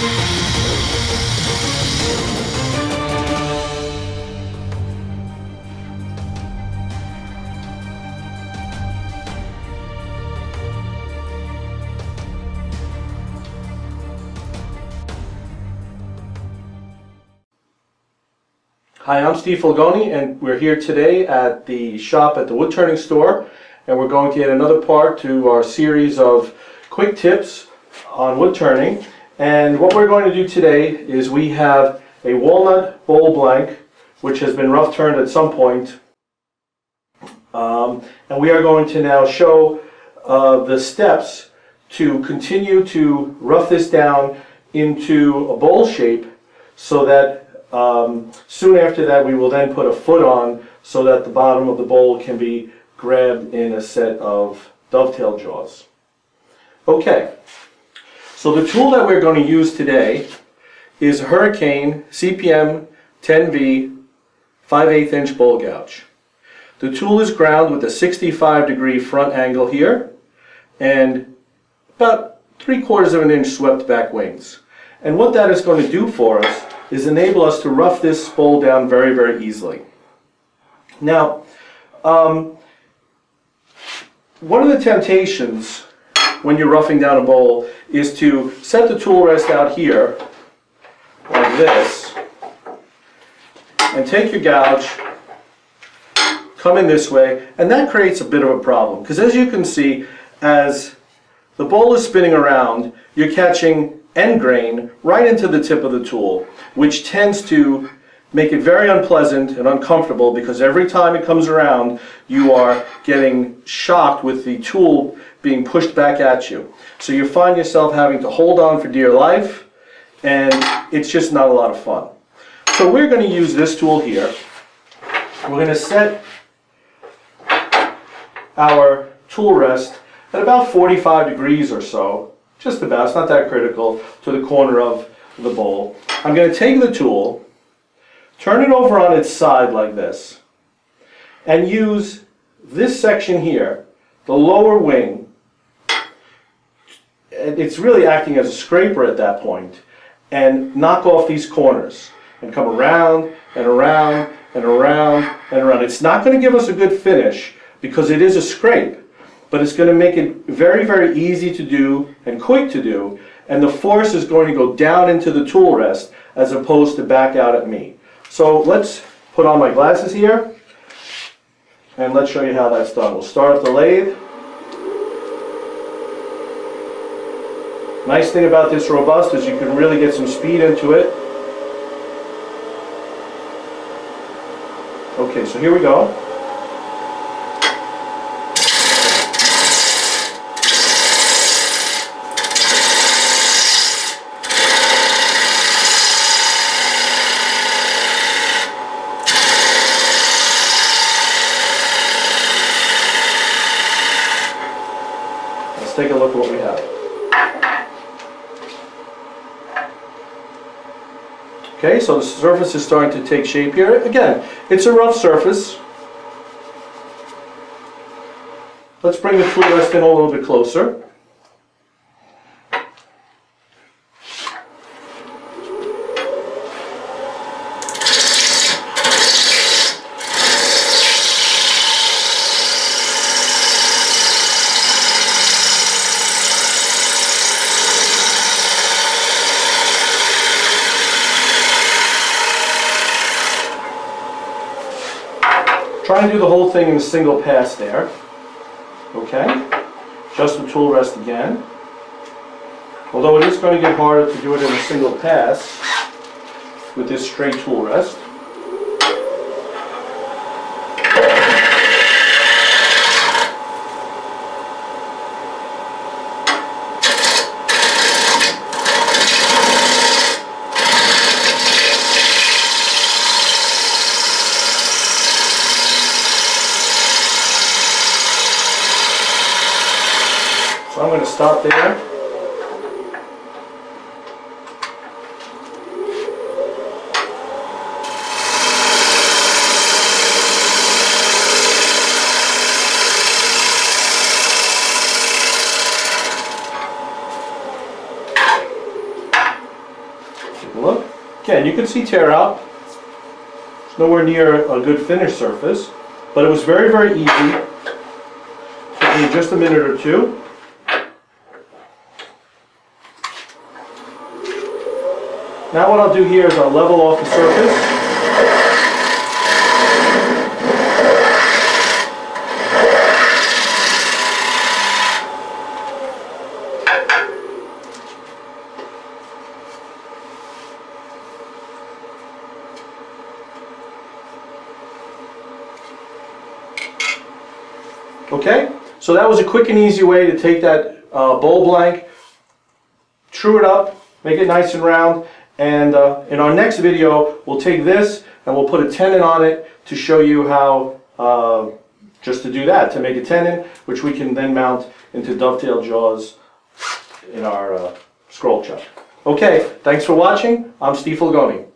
Hi, I'm Steve Fulgoni and we're here today at the shop at the Wood Turning Store and we're going to add another part to our series of quick tips on wood turning. And what we're going to do today is we have a walnut bowl blank, which has been rough turned at some point. Um, and we are going to now show uh, the steps to continue to rough this down into a bowl shape so that um, soon after that we will then put a foot on so that the bottom of the bowl can be grabbed in a set of dovetail jaws. Okay, so the tool that we're going to use today is Hurricane CPM 10V 5 8 inch bowl gouge. The tool is ground with a 65 degree front angle here and about 3 quarters of an inch swept back wings. And what that is going to do for us is enable us to rough this bowl down very, very easily. Now, um, one of the temptations when you're roughing down a bowl is to set the tool rest out here, like this, and take your gouge, come in this way, and that creates a bit of a problem. Because as you can see, as the bowl is spinning around, you're catching end grain right into the tip of the tool, which tends to make it very unpleasant and uncomfortable because every time it comes around, you are getting shocked with the tool being pushed back at you. So you find yourself having to hold on for dear life, and it's just not a lot of fun. So we're going to use this tool here. We're going to set our tool rest at about 45 degrees or so, just about, it's not that critical, to the corner of the bowl. I'm going to take the tool, turn it over on its side like this, and use this section here, the lower wing, it's really acting as a scraper at that point, and knock off these corners and come around and around and around and around. It's not going to give us a good finish because it is a scrape, but it's going to make it very, very easy to do and quick to do, and the force is going to go down into the tool rest as opposed to back out at me. So let's put on my glasses here, and let's show you how that's done. We'll start up the lathe. Nice thing about this Robust is you can really get some speed into it. Okay, so here we go. Let's take a look at what we have. Okay, so the surface is starting to take shape here. Again, it's a rough surface. Let's bring the tool rest in a little bit closer. Try and do the whole thing in a single pass there. Okay? Just the tool rest again. Although it is going to get harder to do it in a single pass with this straight tool rest. Stop there. Look. Again, you can see tear out. It's nowhere near a good finish surface, but it was very, very easy. Took me just a minute or two. Now what I'll do here is I'll level off the surface. Okay, so that was a quick and easy way to take that uh, bowl blank, true it up, make it nice and round, and uh, in our next video, we'll take this and we'll put a tenon on it to show you how uh, just to do that, to make a tenon, which we can then mount into dovetail jaws in our uh, scroll chuck. Okay, thanks for watching. I'm Steve Fulgoni.